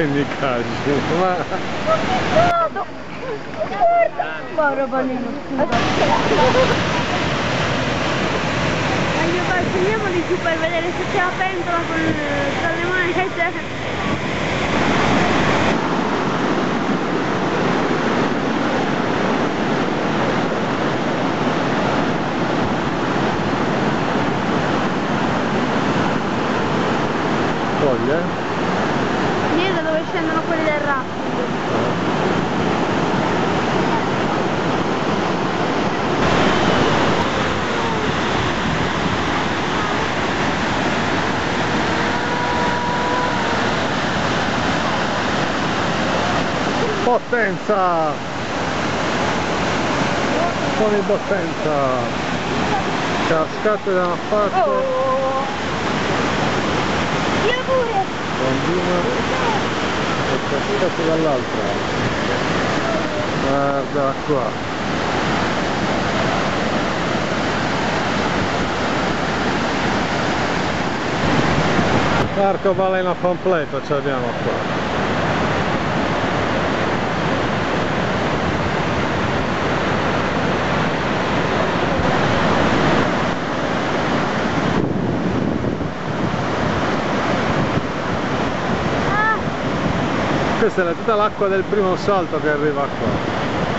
Caggi, ma... Guarda! Povero bambino, fare, scendiamo di giù per vedere se c'è la pentola con, tra le monete. Foglie? Scendono quelli del rafting. Potenza! Con potenza! Cascate da una parte, Oh! Io pure! bambina e cascate dall'altra. Guarda qua. Arcobaleno completo ce l'abbiamo qua. Questa è tutta l'acqua del primo salto che arriva qua.